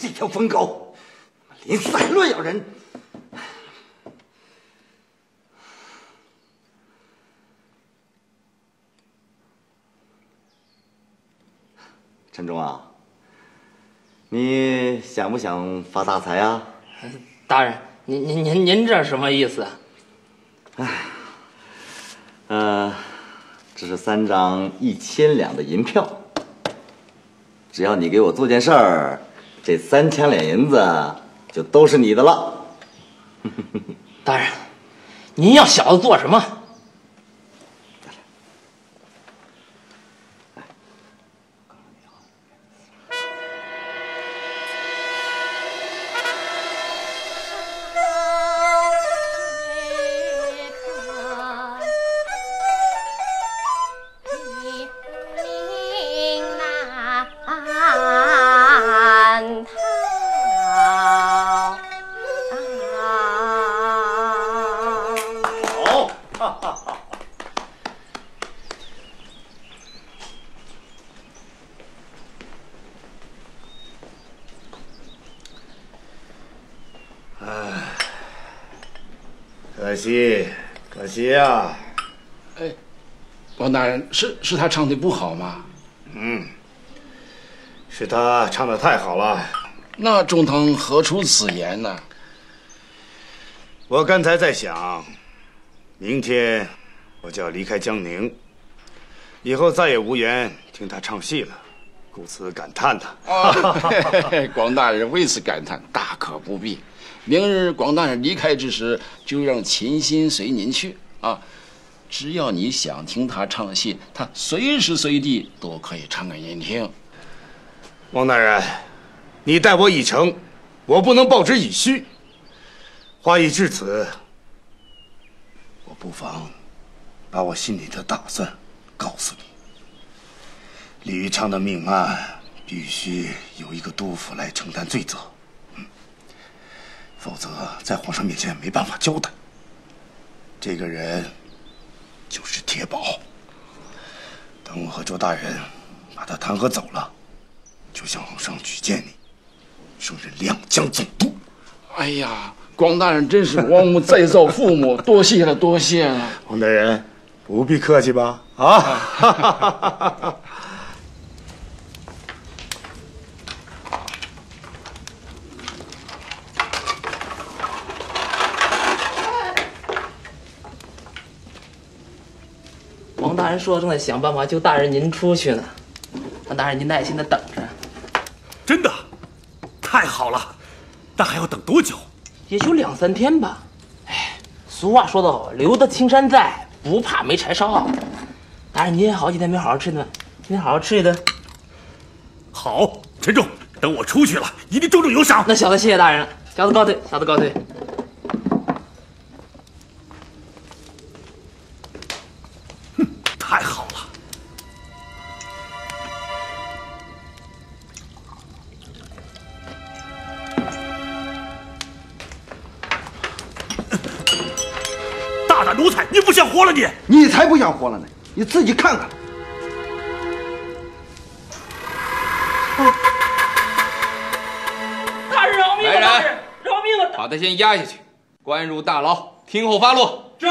这条疯狗，临死还乱咬人。陈忠啊，你想不想发大财啊？大人，您您您您这什么意思？呃，这是三张一千两的银票，只要你给我做件事儿，这三千两银子就都是你的了。大人，您要小子做什么？可惜，可惜呀、王大人，是是他唱的不好吗？嗯是他唱的太好了。那中堂何出此言呢？我刚才在想，明天我就要离开江宁，以后再也无缘听他唱戏了，故此感叹他。啊，广大人为此感叹，大可不必。明日广大人离开之时，就让秦心随您去啊。只要你想听他唱戏，他随时随地都可以唱给您听。王大人，你待我已诚，我不能报之以虚。话已至此，我不妨把我心里的打算告诉你。李玉昌的命案必须由一个督府来承担罪责，否则在皇上面前没办法交代。这个人就是铁宝。等我和周大人把他弹劾走了。就向皇上举荐你，升任两江总督。哎呀，广大人真是王母再造父母，多谢了，多谢了。王大人，不必客气吧？啊！王大人说正在想办法救大人您出去呢，让大人您耐心的等着，真的，太好了，但还要等多久？也就两三天吧。哎，俗话说得好，留得青山在，不怕没柴烧。大人您也好几天没好好吃一顿，今天好好吃一顿。好，陈重，等我出去了，一定重重有赏。那小子谢谢大人了，小子告退，小子告退。太好了，大胆奴才，你不想活了你！你才不想活了呢！你自己看看。大人饶命啊！大人饶命啊！把他先押下去，关入大牢，听候发落。是，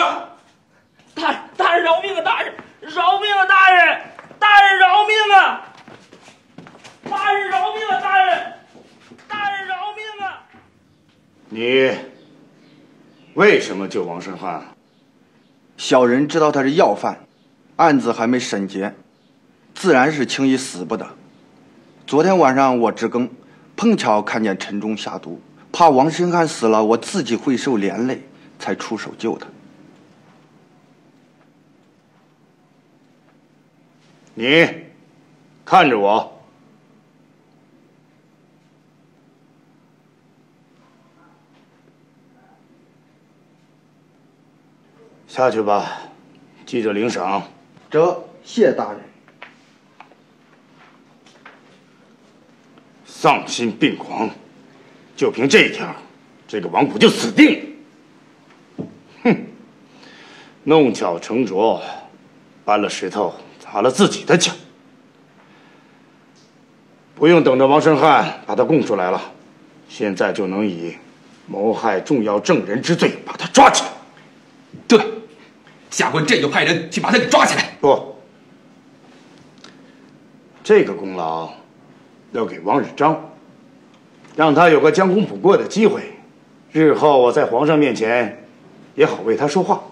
大人大人饶命啊！大人饶命啊！大人大人饶命啊！大人饶命啊！大人大人饶命啊！你为什么救王胜汉？小人知道他是要犯，案子还没审结，自然是轻易死不得。昨天晚上我值更，碰巧看见陈忠下毒，怕王申汉死了，我自己会受连累，才出手救他。你看着我。下去吧，记着领赏。这谢大人。丧心病狂，就凭这一条，这个王府就死定了。哼，弄巧成拙，搬了石头砸了自己的脚。不用等着王生汉把他供出来了，现在就能以谋害重要证人之罪把他抓起来。对，下官这就派人去把他给抓起来。不，这个功劳要给王日章，让他有个将功补过的机会，日后我在皇上面前也好为他说话。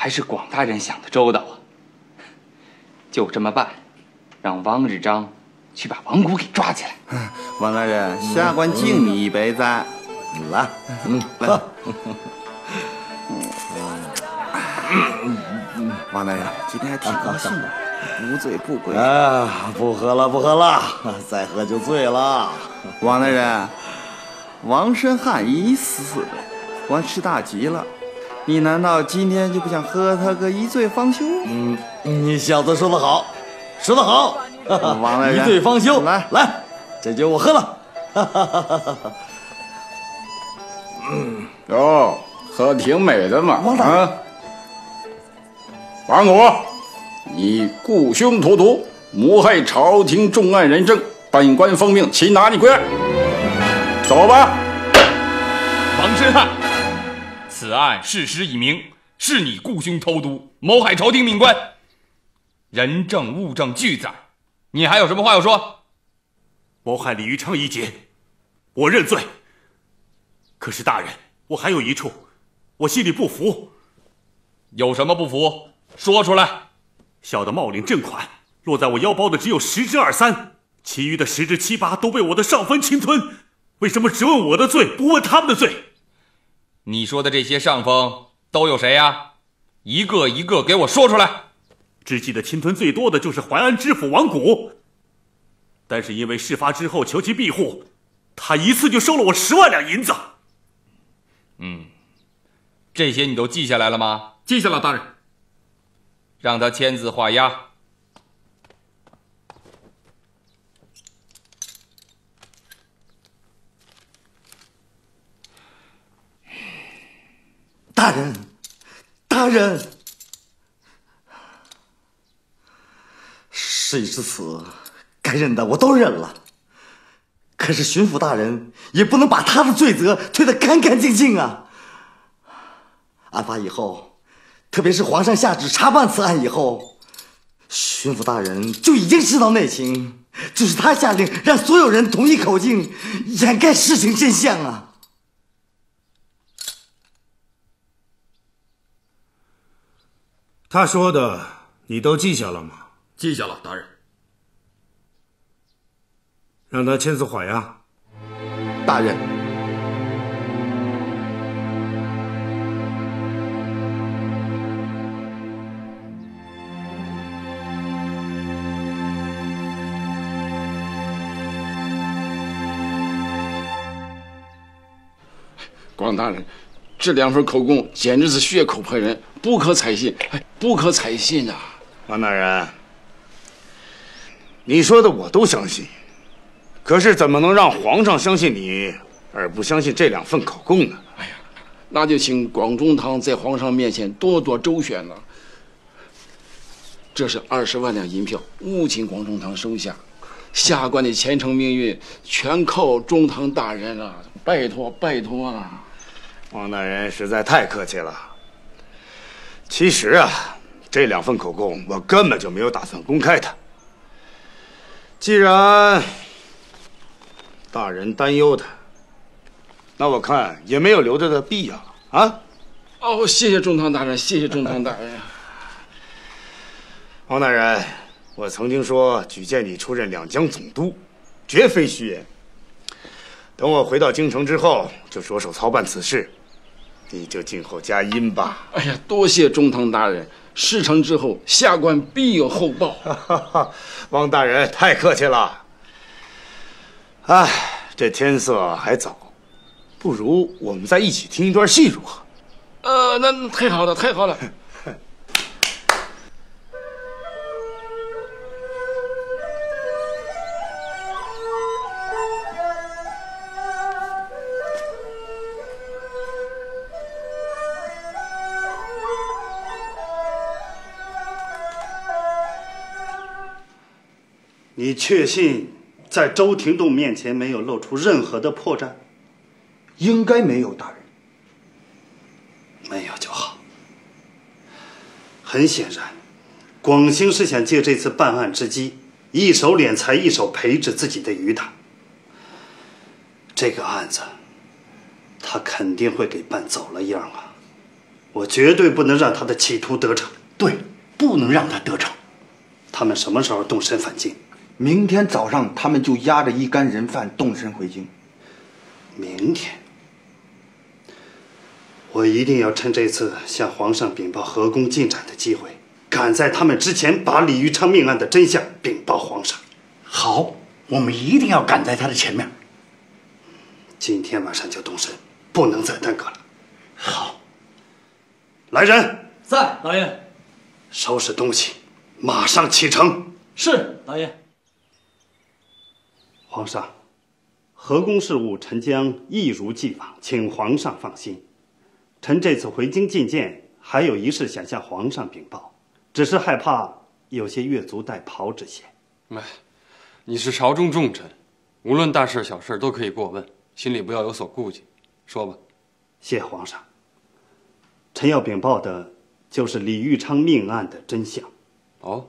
还是广大人想的周到啊！就这么办，让汪日章去把王谷给抓起来。王大人，下官敬你一杯，咱来，嗯，来。王大人，今天还挺高兴的，无醉不归。啊，不喝了，不喝了，再喝就醉了。王大人，王申汉已死，官事大吉了，你难道今天就不想喝他个一醉方休？嗯，你小子说得好，说得好。王大人，一醉方休，来来，这酒我喝了。嗯，哟，喝挺美的嘛。王大人啊，王谷，你雇凶荼毒，谋害朝廷重案人证，本官奉命擒拿你归案。走吧。王申汉，此案事实已明，是你雇凶偷毒，谋害朝廷命官，人证物证俱在，你还有什么话要说？谋害李玉昌一劫，我认罪。可是大人，我还有一处，我心里不服。有什么不服，说出来。小的冒领正款落在我腰包的只有十之二三，其余的十之七八都被我的上分侵吞。为什么只问我的罪，不问他们的罪？你说的这些上峰都有谁呀？一个一个给我说出来。只记得侵吞最多的就是淮安知府王谷，但是因为事发之后求其庇护，他一次就收了我十万两银子。嗯，这些你都记下来了吗？记下了，大人。让他签字画押。大人，大人，事已至此，该认的我都认了。可是巡抚大人也不能把他的罪责推得干干净净啊！案发以后，特别是皇上下旨查办此案以后，巡抚大人就已经知道内情，就是他下令让所有人统一口径，掩盖事情真相啊！他说的你都记下了吗？记下了，大人。让他签字画押。大人，广大人，这两份口供简直是血口喷人，不可采信，哎，不可采信呐、王大人，你说的我都相信，可是怎么能让皇上相信你，而不相信这两份口供呢？哎呀那就请广中堂在皇上面前多多周旋了。这是二十万两银票，务请广中堂收下。下官的前程命运全靠中堂大人了，拜托拜托啊！王大人实在太客气了。其实啊，这两份口供我根本就没有打算公开它。既然大人担忧他，那我看也没有留着的必要啊。哦，谢谢中堂大人，谢谢中堂大人。王大人，我曾经说举荐你出任两江总督，绝非虚言。等我回到京城之后，就着手操办此事，你就静候佳音吧。哎呀，多谢中堂大人，事成之后，下官必有厚报。王大人太客气了。哎，这天色还早，不如我们再一起听一段戏如何？呃，那那太好了，太好了。你确信在周廷栋面前没有露出任何的破绽？应该没有，大人。没有就好。很显然，广兴是想借这次办案之机，一手敛财，一手培植自己的余党。这个案子，他肯定会给办走了样啊！我绝对不能让他的企图得逞。对，不能让他得逞。他们什么时候动身返京？明天早上，他们就押着一干人犯动身回京。明天，我一定要趁这次向皇上禀报河工进展的机会，赶在他们之前把李玉昌命案的真相禀报皇上。好，我们一定要赶在他的前面。今天晚上就动身，不能再耽搁了。好，来人，在老爷。收拾东西，马上启程。是老爷。皇上，河工事务臣将一如既往，请皇上放心。臣这次回京觐见，还有一事想向皇上禀报，只是害怕有些越俎代庖之嫌。哎，你是朝中重臣，无论大事小事都可以过问。心里不要有所顾忌，说吧。谢皇上。臣要禀报的，就是李玉昌命案的真相。哦，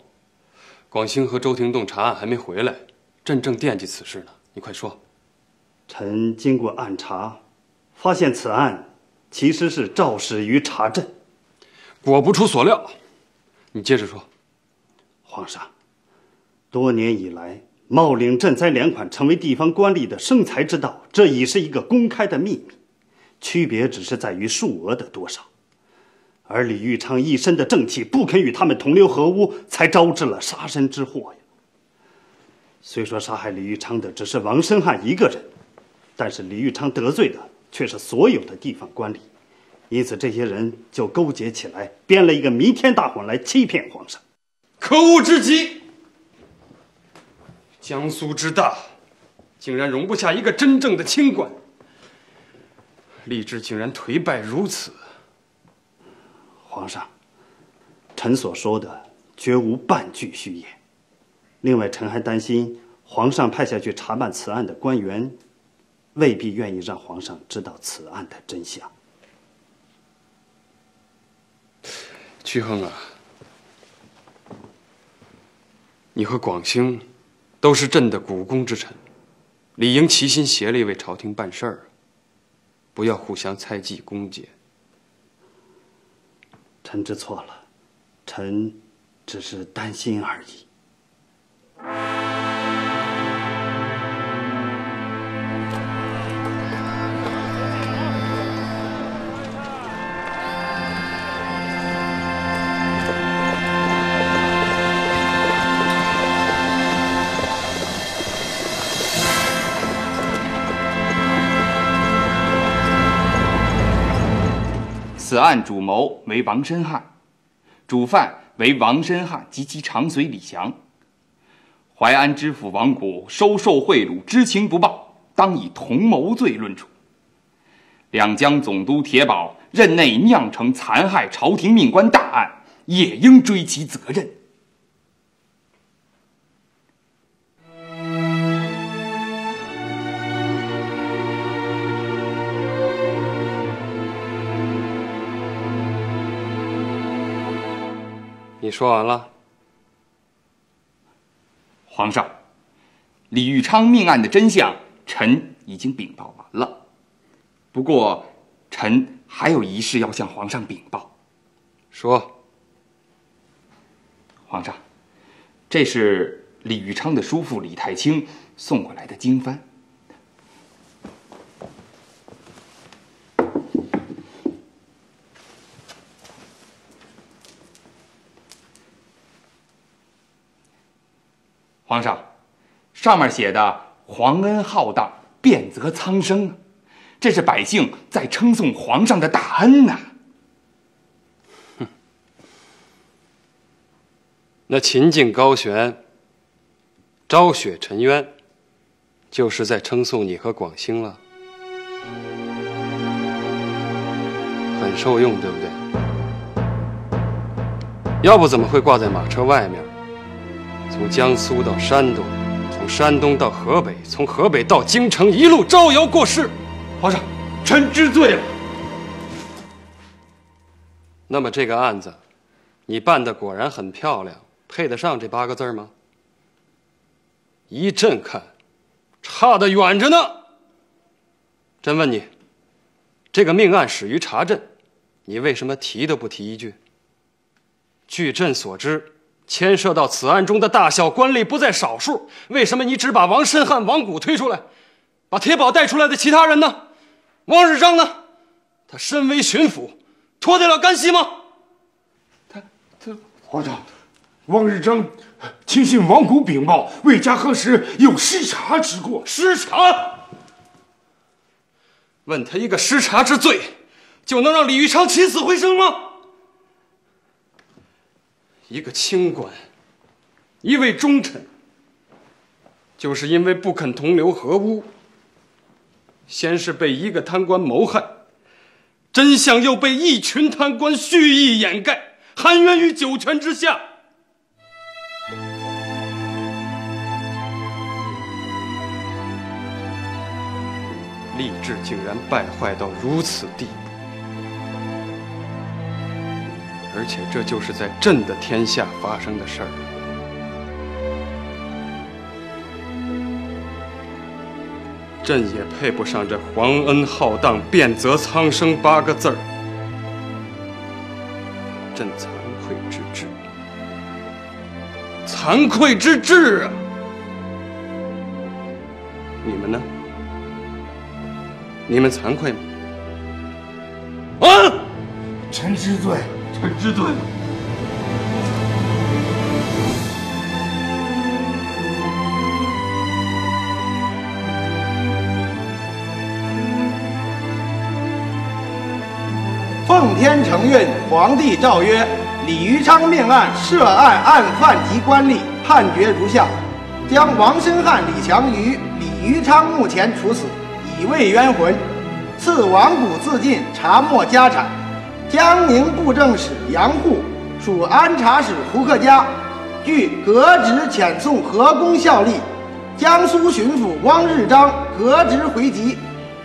广兴和周廷栋查案还没回来，朕正惦记此事呢。你快说。臣经过暗查，发现此案其实是肇始于查镇。果不出所料。你接着说。皇上，多年以来。冒领赈灾粮款成为地方官吏的生财之道，这已是一个公开的秘密，区别只是在于数额的多少。而李玉昌一身的正气，不肯与他们同流合污，才招致了杀身之祸呀。虽说杀害李玉昌的只是王生汉一个人，但是李玉昌得罪的却是所有的地方官吏，因此这些人就勾结起来，编了一个弥天大谎来欺骗皇上。可恶之极！江苏之大，竟然容不下一个真正的清官。吏治竟然颓败如此。皇上，臣所说的绝无半句虚言。另外，臣还担心皇上派下去查办此案的官员，未必愿意让皇上知道此案的真相。屈亨啊，你和广兴。都是朕的股肱之臣，理应齐心协力为朝廷办事儿，不要互相猜忌攻讦。臣知错了，臣只是担心而已。此案主谋为王申汉，主犯为王申汉及其长随李祥。淮安知府王谷收受贿赂，知情不报，当以同谋罪论处。两江总督铁保任内酿成残害朝廷命官大案，也应追其责任。你说完了，皇上，李玉昌命案的真相，臣已经禀报完了。不过，臣还有一事要向皇上禀报。说，皇上，这是李玉昌的叔父李太清送过来的经幡。皇上，上面写的“皇恩浩荡，遍泽苍生”，这是百姓在称颂皇上的大恩呐。哼，那秦晋高悬，昭雪沉冤，就是在称颂你和广兴了，很受用，对不对？要不怎么会挂在马车外面？从江苏到山东，从山东到河北，从河北到京城，一路招摇过市。皇上，臣知罪了。那么这个案子，你办的果然很漂亮，配得上这八个字吗？依朕看，差得远着呢。朕问你，这个命案始于查镇，你为什么提都不提一句？据朕所知，牵涉到此案中的大小官吏不在少数，为什么你只把王申汉、王谷推出来，把铁宝带出来的其他人呢？王日章呢？他身为巡抚，脱得了干系吗？他他皇上，王日章轻信王谷禀报，魏家河时有失察之过。失察？问他一个失察之罪，就能让李玉昌起死回生吗？一个清官，一位忠臣，就是因为不肯同流合污，先是被一个贪官谋害，真相又被一群贪官蓄意掩盖，含冤于九泉之下。吏治竟然败坏到如此地步，而且这就是在朕的天下发生的事儿。朕也配不上这“皇恩浩荡，变则苍生”八个字儿。朕惭愧之至，惭愧之至啊！你们呢？你们惭愧吗？啊！臣知罪，臣知罪。奉天承运，皇帝诏曰：李余昌命案涉案案犯及官吏判决如下：将王申汉、李强于李余昌墓前处死，以慰冤魂；赐王谷自尽，查没家产。江宁布政使杨户属安察使胡克家，据革职遣送河工效力。江苏巡抚汪日章革职回籍，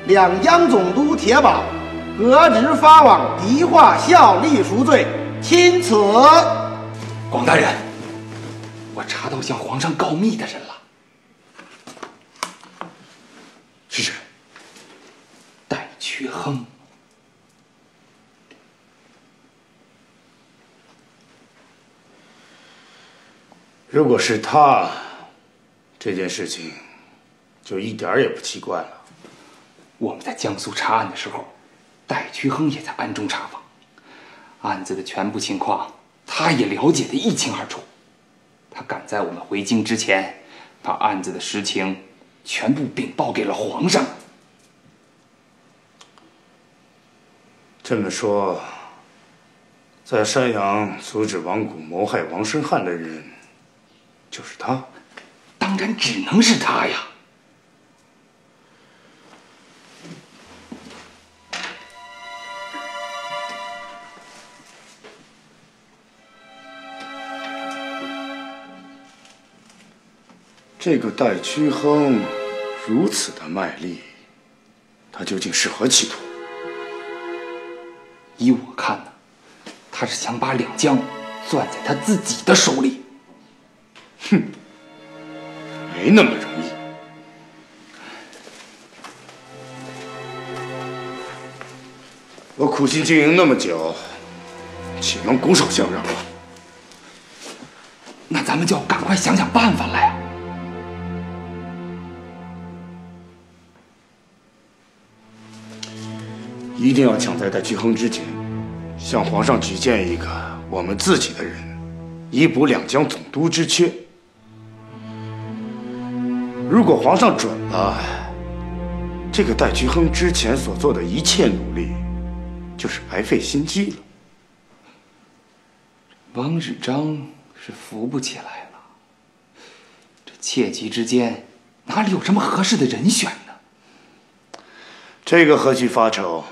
两江总督铁保革职发往敌化效力赎罪，钦此。广大人，我查到向皇上告密的人了。是谁？戴屈亨。如果是他，这件事情就一点儿也不奇怪了。我们在江苏查案的时候，戴屈亨也在暗中查访，案子的全部情况他也了解的一清二楚。他赶在我们回京之前，把案子的实情全部禀报给了皇上。这么说，在山阳阻止王谷谋害王申汉的人，就是他。当然只能是他呀！这个戴屈亨如此的卖力，他究竟是何企图？依我看呢，他是想把两江攥在他自己的手里。没那么容易。我苦心经营那么久，岂能拱手相让？那咱们就赶快想想办法来啊！一定要抢在戴屈亨之前，向皇上举荐一个我们自己的人，以补两江总督之缺。如果皇上准了，这个戴菊亨之前所做的一切努力，就是白费心机了。王日章是扶不起来了，这切急之间，哪里有什么合适的人选呢？这个何须发愁？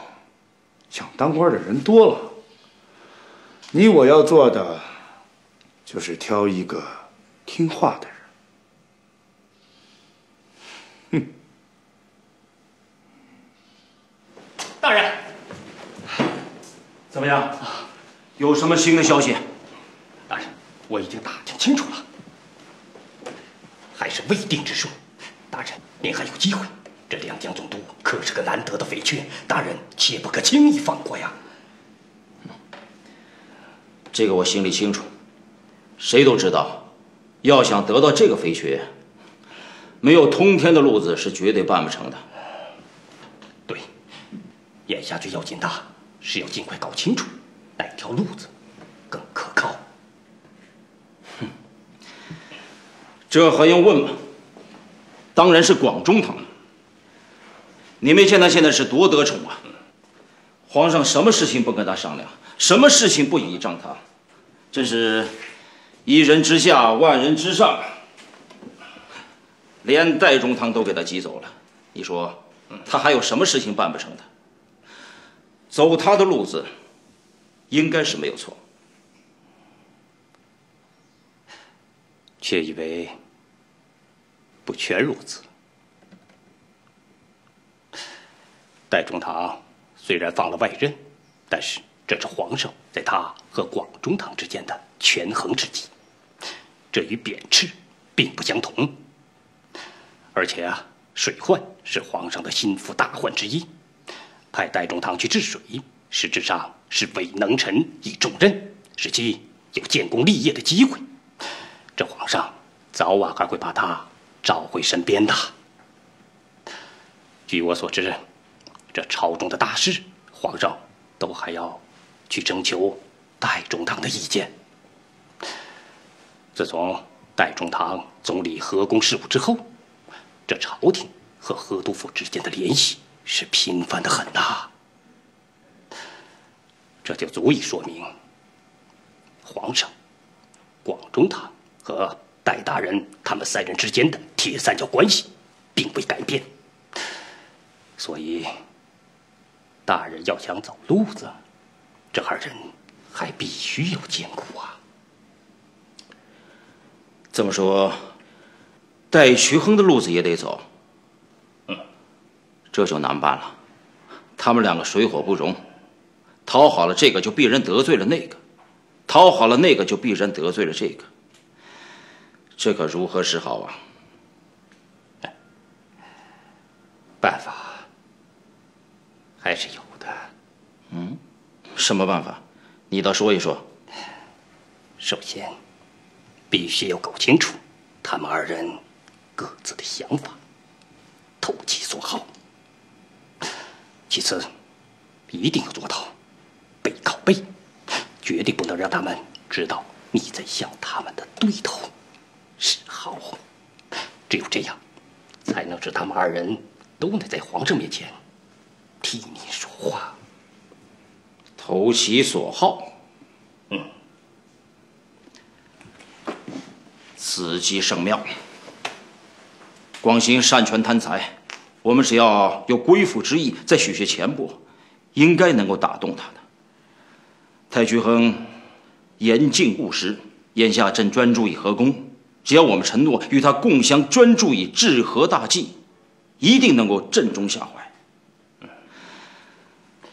想当官的人多了，你我要做的，就是挑一个听话的人。大人，怎么样？有什么新的消息？大人，我已经打听清楚了，还是未定之数。大人，您还有机会。这两江总督可是个难得的匪缺，大人切不可轻易放过呀。这个我心里清楚，谁都知道，要想得到这个肥缺，没有通天的路子是绝对办不成的。眼下最要紧的是要尽快搞清楚哪条路子更可靠。哼，这还用问吗？当然是广中堂。你没见他现在是多得宠啊！皇上什么事情不跟他商量，什么事情不倚仗他，真是一人之下，万人之上。连戴中堂都给他挤走了，你说他还有什么事情办不成的？走他的路子，应该是没有错。却以为不全如此。戴中堂虽然放了外任，但是这是皇上在他和广中堂之间的权衡之计，这与贬斥并不相同。而且啊，水患是皇上的心腹大患之一，派戴中堂去治水，实质上是委能臣以重任，使其有建功立业的机会。这皇上早晚还会把他召回身边的。据我所知。这朝中的大事，皇上都还要去征求戴中堂的意见。自从戴中堂总理河工事务之后，这朝廷和河督府之间的联系是频繁的很呐。这就足以说明，皇上、广中堂和戴大人他们三人之间的铁三角关系并未改变，所以。大人要想走路子，这二人还必须要兼顾啊。这么说，戴徐亨的路子也得走。这就难办了。他们两个水火不容，讨好了这个就必然得罪了那个，讨好了那个就必然得罪了这个。这可如何是好啊？办法。还是有的，嗯，什么办法？你倒说一说。首先，必须要搞清楚他们二人各自的想法，投其所好。其次，一定要做到背靠背，绝对不能让他们知道你在向他们的对头示好。只有这样，才能使他们二人都能在皇上面前。替你说话，投其所好。嗯，此计甚妙。广兴擅权贪财，我们只要有归附之意，再许些钱帛，应该能够打动他的。太虚亨严敬务实，眼下正专注于河工，只要我们承诺与他共襄专注于治河大计，一定能够正中下怀。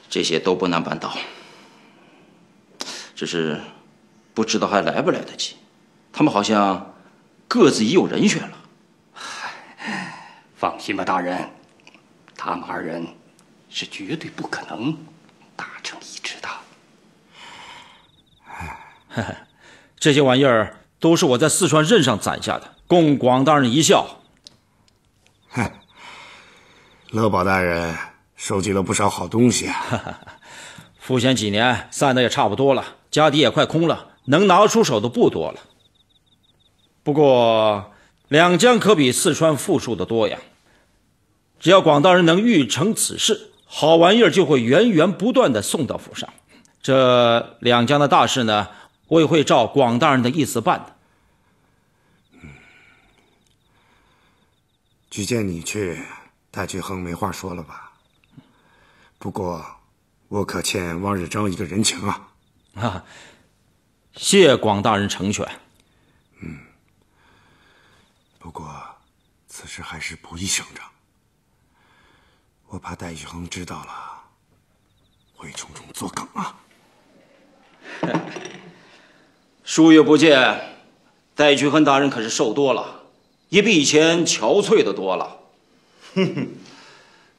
这些都不难办到，只是不知道还来不来得及。他们好像各自已有人选了。放心吧，大人，他们二人是绝对不可能达成一致的。这些玩意儿都是我在四川任上攒下的，供广大人一笑。哼，乐宝大人。收集了不少好东西啊！赋闲几年，散的也差不多了，家底也快空了，能拿出手的不多了。不过两江可比四川富庶的多呀。只要广大人能预成此事，好玩意儿就会源源不断的送到府上。这两江的大事呢，我也会照广大人的意思办的。嗯，举荐你去，戴巨亨没话说了吧？不过，我可欠汪日章一个人情啊！啊，谢广大人成全。嗯。不过，此此事还是不宜声张。我怕戴玉恒知道了，会从中作梗啊。数月不见，戴菊恒大人可是瘦多了，也比以前憔悴的多了。哼哼，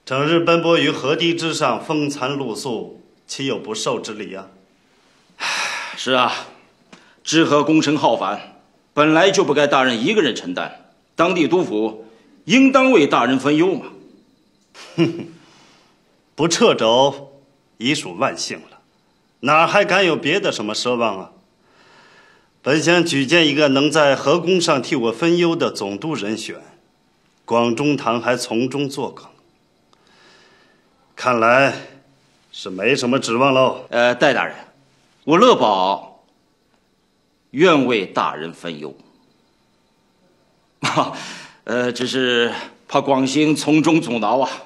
整日奔波于河堤之上，风餐露宿，岂有不瘦之理啊？是啊，治河工程浩繁，本来就不该大人一个人承担，当地督府应当为大人分忧嘛。哼哼，不撤肘，已属万幸了，哪还敢有别的什么奢望啊？本想举荐一个能在河工上替我分忧的总督人选，广中堂还从中作梗，看来是没什么指望喽。呃，戴大人，我乐宝愿为大人分忧，啊，呃，只是怕广兴从中阻挠啊。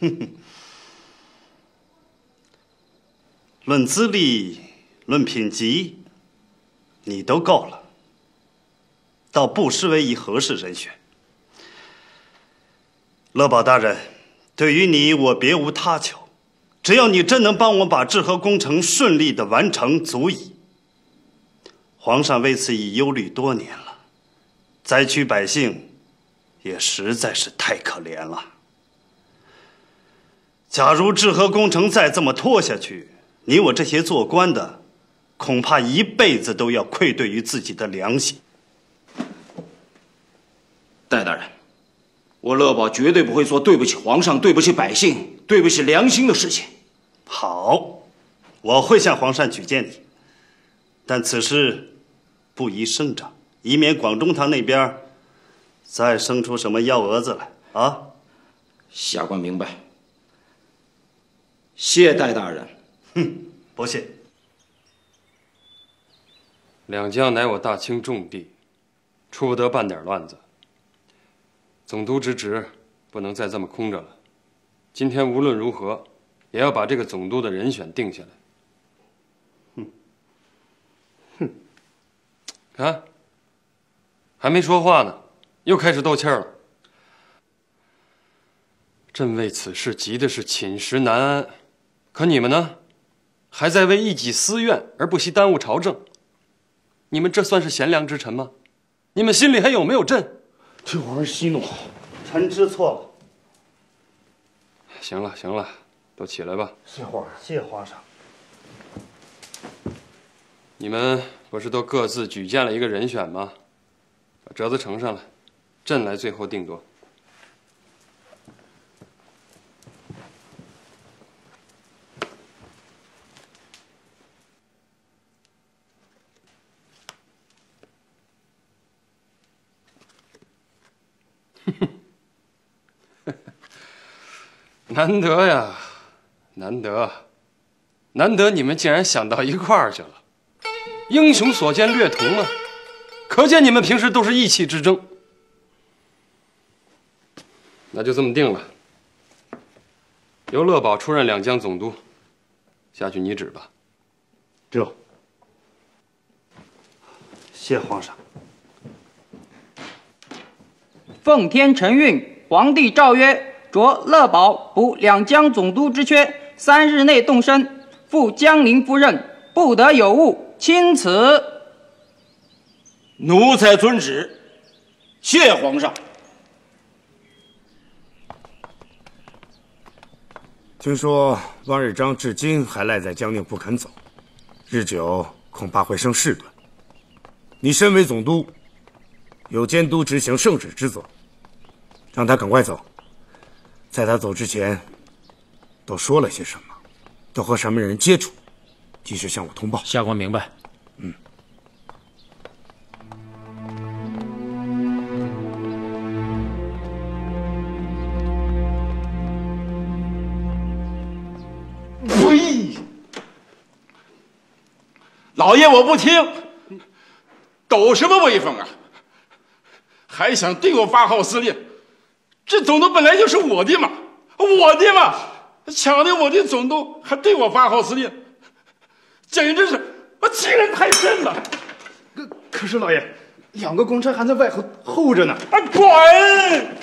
哼哼。论资历，论品级，你都够了，倒不失为一合适人选。乐宝大人，对于你我别无他求，只要你真能帮我把治河工程顺利的完成，足矣。皇上为此已忧虑多年了，灾区百姓也实在是太可怜了。假如治河工程再这么拖下去，你我这些做官的，恐怕一辈子都要愧对于自己的良心。戴大人，我乐宝绝对不会做对不起皇上、对不起百姓、对不起良心的事情。好，我会向皇上举荐你，但此事不宜声张，以免广中堂那边再生出什么幺蛾子来啊！下官明白，谢戴大人。哼，不谢。两江乃我大清重地，出不得半点乱子。总督之职不能再这么空着了。今天无论如何，也要把这个总督的人选定下来。哼，哼，看，还没说话呢，又开始斗气儿了。朕为此事急的是寝食难安，可你们呢？还在为一己私怨而不惜耽误朝政，你们这算是贤良之臣吗？你们心里还有没有朕？替皇上息怒，臣知错了。行了行了，都起来吧。谢皇上，谢皇上。你们不是都各自举荐了一个人选吗？把折子呈上来，朕来最后定夺。难得呀，难得，难得你们竟然想到一块儿去了。英雄所见略同啊，可见你们平时都是意气之争。那就这么定了，由乐宝出任两江总督，下去拟旨吧。这，谢皇上。奉天承运，皇帝诏曰。着乐宝补两江总督之缺，三日内动身赴江陵赴任，不得有误。钦此。奴才遵旨，谢皇上。听说汪日章至今还赖在江宁不肯走，日久恐怕会生事端。你身为总督，有监督执行圣旨之责，让他赶快走。在他走之前，都说了些什么？都和什么人接触？及时向我通报。下官明白。嗯。喂，老爷，我不听，抖什么威风啊？还想对我发号施令？这总督本来就是我的嘛，我的嘛，抢了我的总督，还对我发号施令，简直是我欺人太甚了！可可是老爷，两个公差还在外头候着呢。啊，滚！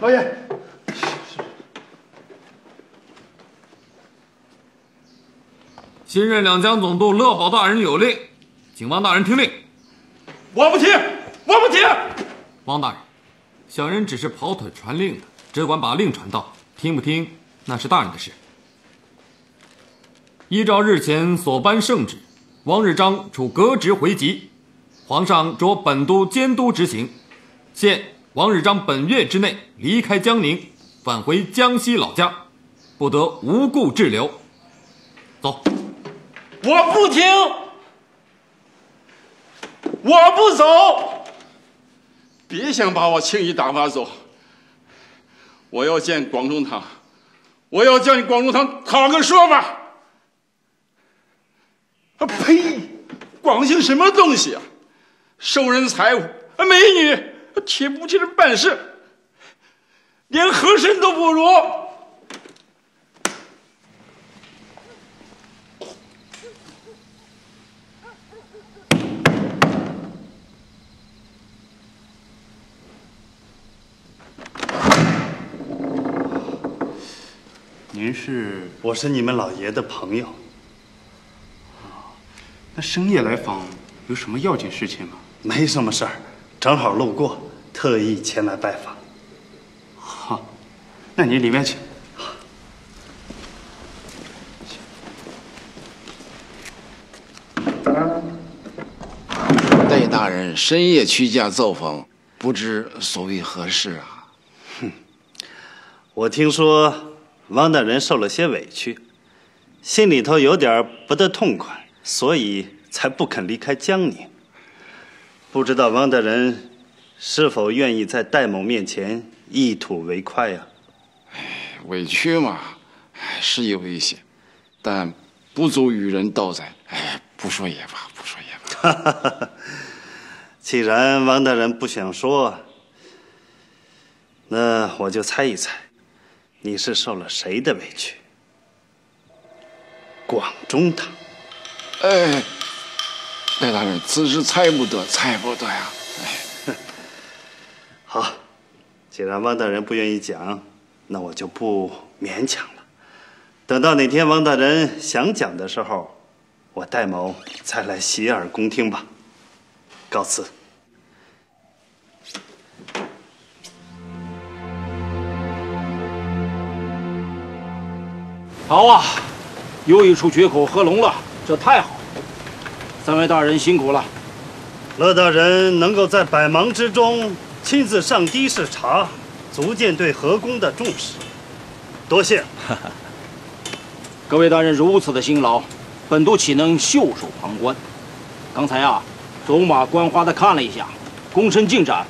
老爷，新任两江总督乐宝大人有令，请汪大人听令。我不听，我不听。汪大人，小人只是跑腿传令的，只管把令传到，听不听那是大人的事。依照日前所颁圣旨，王日章处革职回籍，皇上着本督监督执行。现王日章本月之内离开江宁，返回江西老家，不得无故滞留。走。我不听，我不走。别想把我轻易打发走。我要见广中堂，我要叫你广中堂讨个说法。啊呸！广兴什么东西啊？收人财物，啊美女铁不起来办事，连和珅都不如。您是？我是你们老爷的朋友。那深夜来访，有什么要紧事情吗？没什么事儿，正好路过，特意前来拜访。好，那你里面请。戴大人深夜屈驾造访，不知所为何事啊？哼，我听说汪大人受了些委屈，心里头有点不得痛快，所以才不肯离开江宁。不知道王大人是否愿意在戴某面前一吐为快呀？委屈嘛，是有一些，但不足与人道哉。哎，不说也罢，不说也罢。既然王大人不想说，那我就猜一猜，你是受了谁的委屈？广中堂。哎，戴大人，此事猜不得，猜不得呀。哎，好，既然汪大人不愿意讲，那我就不勉强了。等到哪天汪大人想讲的时候，我戴某再来洗耳恭听吧。告辞。好啊，又一处决口合龙了，这太好了！三位大人辛苦了。乐大人能够在百忙之中亲自上堤视察，足见对河工的重视，多谢。各位大人如此的辛劳，本督岂能袖手旁观？刚才啊，走马观花的看了一下，工程进展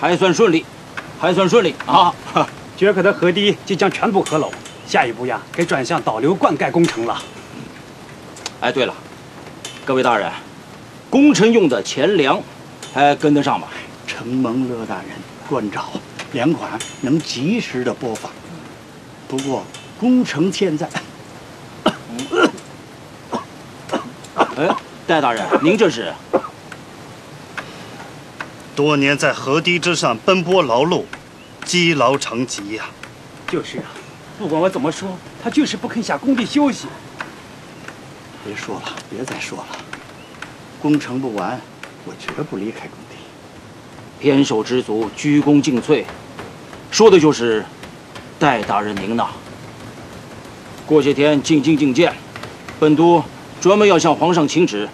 还算顺利，还算顺利啊！决口的河堤即将全部合拢，下一步呀，该转向导流灌溉工程了。哎，对了，各位大人，功臣用的钱粮还跟得上吗？承蒙乐大人关照，粮款能及时的播放。不过工程现在……哎，戴大人，您这是？多年在河堤之上奔波劳碌，积劳成疾呀。就是啊，不管我怎么说，他就是不肯下工地休息。别说了，别再说了。工程不完，我绝不离开工地。偏手知足，鞠躬尽瘁，说的就是戴大人您呐。过些天进京觐见，本督专门要向皇上请旨，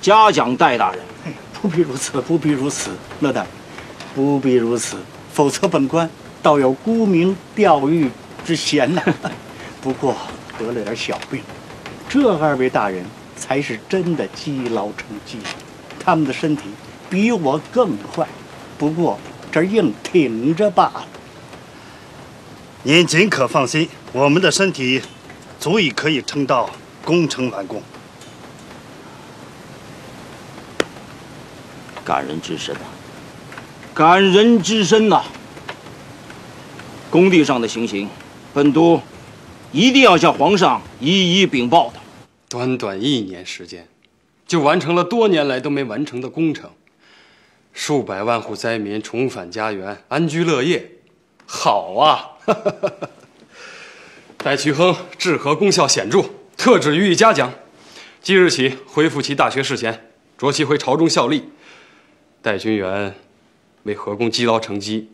嘉奖戴大人。哎，不必如此，不必如此，乐大人，不必如此，否则本官倒有沽名钓誉之嫌呐。不过得了点小病，这二位大人才是真的积劳成疾，他们的身体比我更坏，不过这硬挺着罢了。您尽可放心，我们的身体。足以可以撑到工程完工。感人之深呐，感人之深呐！工地上的情形，本督一定要向皇上一一禀报的。短短一年时间，就完成了多年来都没完成的工程，数百万户灾民重返家园，安居乐业，好啊！戴渠亨治河功效显著，特旨予以嘉奖。即日起恢复其大学士衔，着其回朝中效力。戴君元为河工积劳成疾，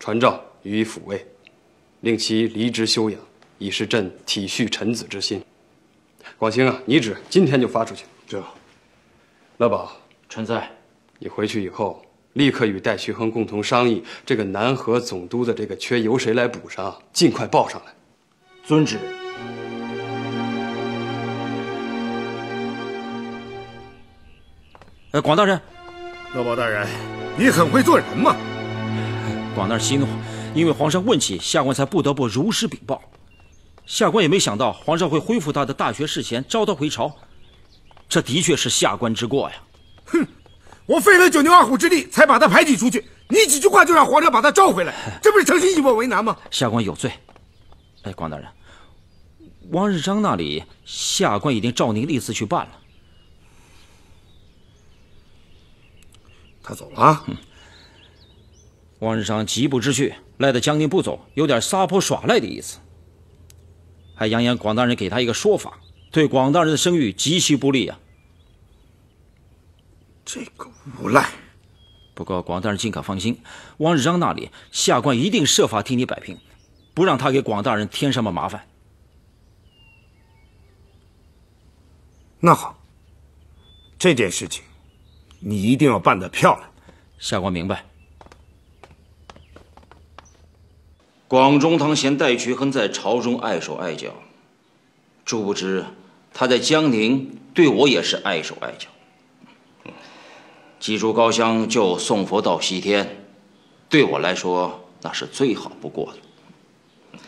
传诏予以抚慰，令其离职休养，以示朕体恤臣子之心。广兴啊，你旨今天就发出去。这，乐宝，臣在。你回去以后，立刻与戴旭亨共同商议这个南河总督的这个缺由谁来补上，尽快报上来。遵旨。呃，广大人，乐宝大人，你很会做人嘛。广大人息怒，因为皇上问起，下官才不得不如实禀报。下官也没想到皇上会恢复他的大学士衔，召他回朝，这的确是下官之过呀。哼，我费了九牛二虎之力才把他排挤出去，你几句话就让皇上把他召回来，这不是诚心以我为难吗？下官有罪。哎，广大人，王日章那里，下官已经照您的意思去办了。他走了。嗯。王日章疾步之去，赖在江宁不走，有点撒泼耍赖的意思。还扬言广大人给他一个说法，对广大人的声誉极其不利啊！这个无赖。不过广大人尽可放心，王日章那里，下官一定设法替你摆平，不让他给广大人添什么麻烦。那好，这件事情你一定要办得漂亮。下官明白。广中堂嫌戴渠亨在朝中碍手碍脚，殊不知他在江宁对我也是碍手碍脚。祭烛高香就送佛到西天，对我来说那是最好不过的。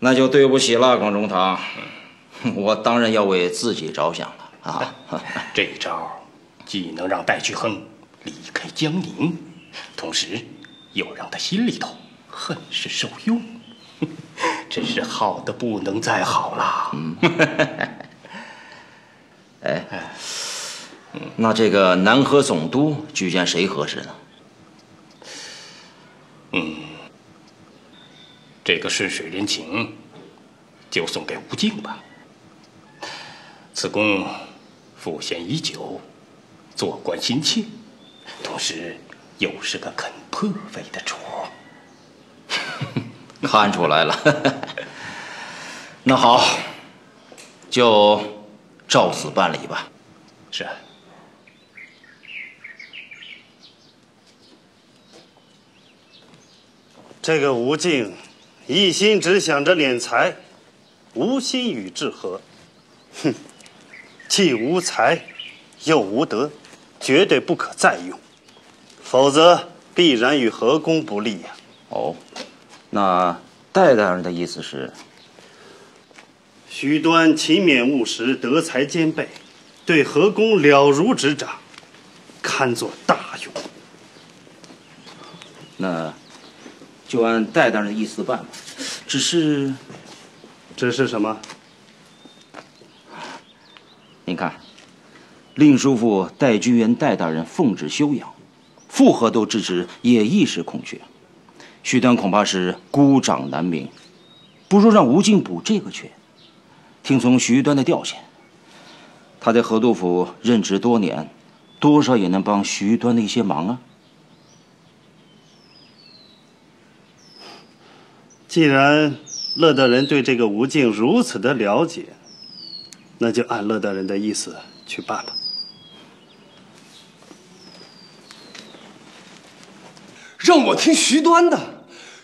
那就对不起了，广中堂，我当然要为自己着想了啊！这一招既能让戴渠亨离开江宁，同时又让他心里头。很是受用，真是好的不能再好了。嗯，哎，那这个南河总督举荐谁合适呢？嗯，这个顺水人情，就送给吴敬吧。此公赋闲已久，做官心切，同时又是个肯破费的主。看出来了，那好，就照此办理吧。是。这个吴敬，一心只想着敛财，无心与治和。哼，既无才，又无德，绝对不可再用，否则必然与和公不利呀。哦。那戴大人的意思是，徐端勤勉务实，德才兼备，对河工了如指掌，堪作大用。那就按戴大人的意思办吧。只是，只是什么？您看，令叔父戴君元戴大人奉旨休养，复何都之职也一时空缺。徐端恐怕是孤掌难鸣，不如让吴敬补这个缺。听从徐端的调遣，他在河督府任职多年，多少也能帮徐端的一些忙啊。既然乐大人对这个吴敬如此的了解，那就按乐大人的意思去办吧。让我听徐端的，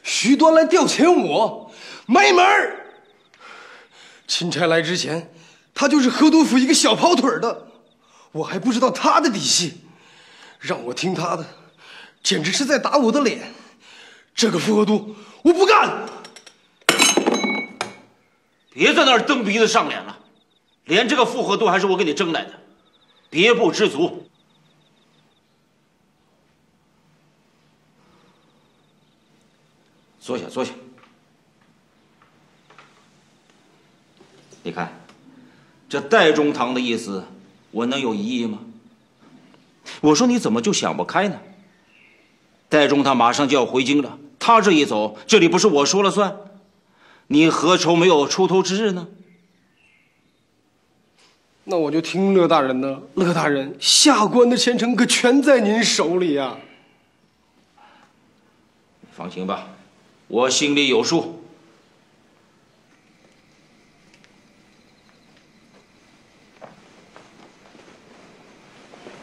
徐端来调遣我，没门儿！钦差来之前，他就是河督府一个小跑腿的，我还不知道他的底细。让我听他的，简直是在打我的脸。这个副河督，我不干！别在那儿蹬鼻子上脸了，连这个副河督还是我给你争来的，别不知足。坐下，坐下。你看，这戴中堂的意思，我能有异议吗？我说你怎么就想不开呢？戴中他马上就要回京了，他这一走，这里不是我说了算？你何愁没有出头之日呢？那我就听乐大人的。乐大人，下官的前程可全在您手里呀、放心吧，我心里有数。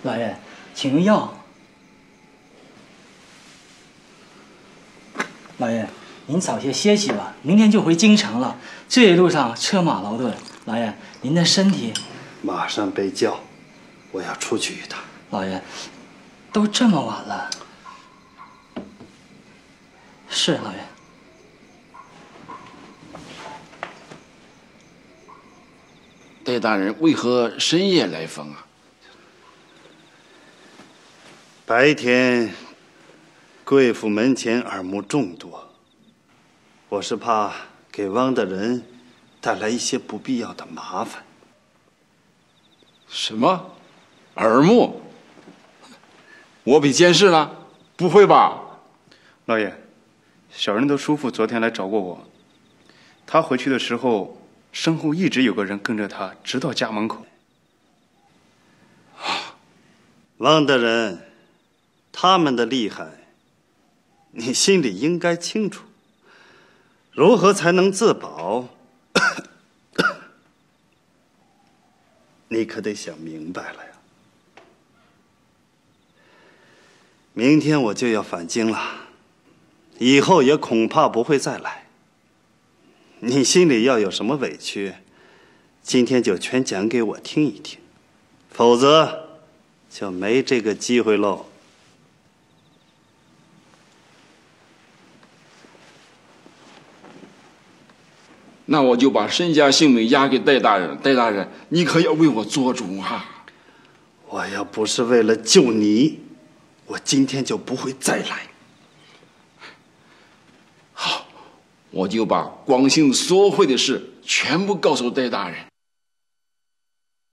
老爷，请用药。老爷，您早些歇息吧，明天就回京城了。这一路上车马劳顿，老爷，您的身体……马上被叫，我要出去一趟。老爷，都这么晚了。是老爷。戴大人为何深夜来访啊？白天，贵府门前耳目众多，我是怕给汪大人带来一些不必要的麻烦。什么？耳目？我被监视了？不会吧？老爷，小人的叔父昨天来找过我，他回去的时候，身后一直有个人跟着他，直到家门口。啊汪大人，他们的厉害，你心里应该清楚。如何才能自保？你可得想明白了呀！明天我就要返京了，以后也恐怕不会再来。你心里要有什么委屈，今天就全讲给我听一听，否则就没这个机会喽。那我就把身家性命押给戴大人。戴大人，你可要为我做主啊！我要不是为了救你，我今天就不会再来。我就把广兴所会的事全部告诉戴大人。